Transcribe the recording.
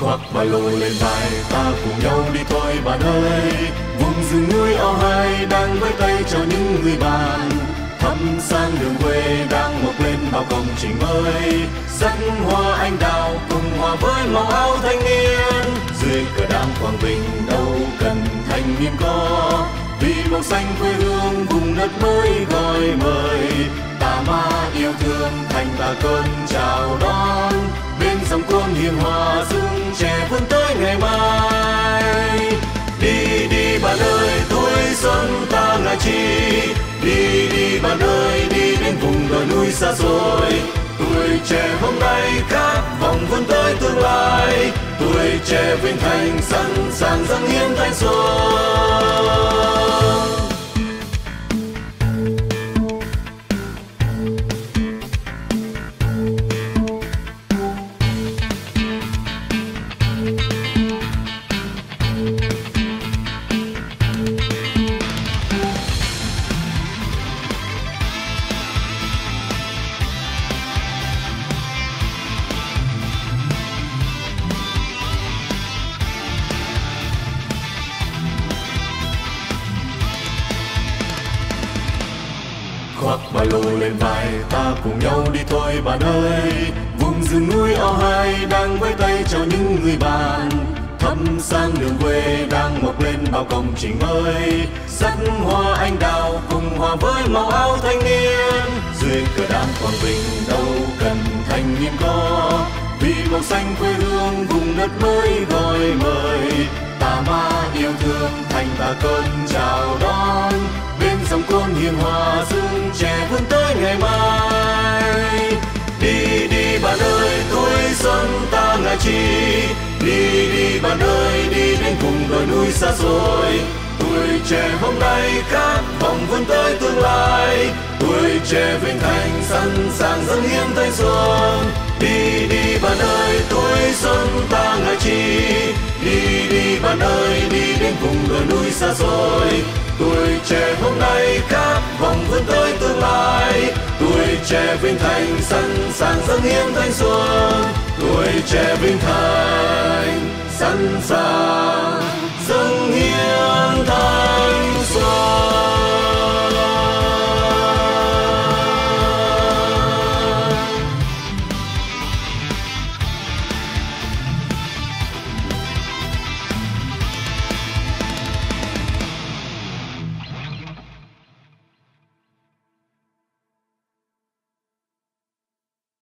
khoác ba lô lên vai, ta cùng nhau đi thôi bạn ơi. Vùng rừng núi ao hai đang với tay cho những người bạn. Thắm sang đường quê đang mọc lên bao công trình mới. Sắc hoa anh đào cùng hòa với màu áo thanh niên. Dưới cờ đám quang bình đâu cần thanh niên có. Vì màu xanh quê hương vùng đất mới gọi mời. Ta ma yêu thương thành ta cơn chào đón dòng con hiền hòa dưng trẻ vươn tới ngày mai. Đi đi bạn ơi tuổi xuân ta là chi. Đi đi bạn ơi đi đến vùng đồi núi xa xôi. Tuổi trẻ hôm nay khát vọng vươn tới tương lai. Tuổi trẻ vinh thành sẵn sàng dâng hiến thanh xuân. Ba lô lên vai, ta cùng nhau đi thôi bạn ơi. Vùng rừng núi ao hai đang với tay chào những người bạn. Thắm sang đường quê đang mọc lên bao công trình mới. Sắc hoa anh đào cùng hòa với màu áo thanh niên. Dưới cờ đám quang vinh đâu cần thanh niên có. Vì màu xanh quê hương vùng đất mới gọi mời. Ta ma yêu thương thành ta cơn chào đón. Bên dòng côn hiền hòa giữa ngày mai. Đi đi bạn ơi tuổi xuân ta ngả chi. Đi đi bạn ơi đi đến vùng đồi núi xa xôi. Tuổi trẻ hôm nay khát vọng vươn tới tương lai. Tuổi trẻ vinh thành sẵn sàng dâng hiến cùng đến núi xa xôi. Tuổi trẻ hôm nay khát vọng vươn tới tương lai. Tuổi trẻ vinh thành sẵn sàng dâng hiến thanh xuân. Tuổi trẻ vinh thành sẵn sàng